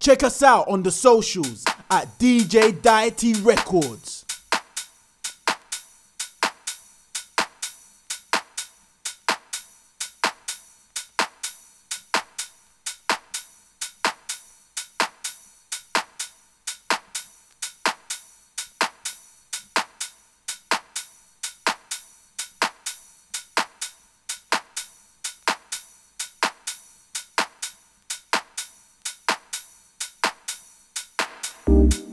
Check us out on the socials at DJ Deity Records. You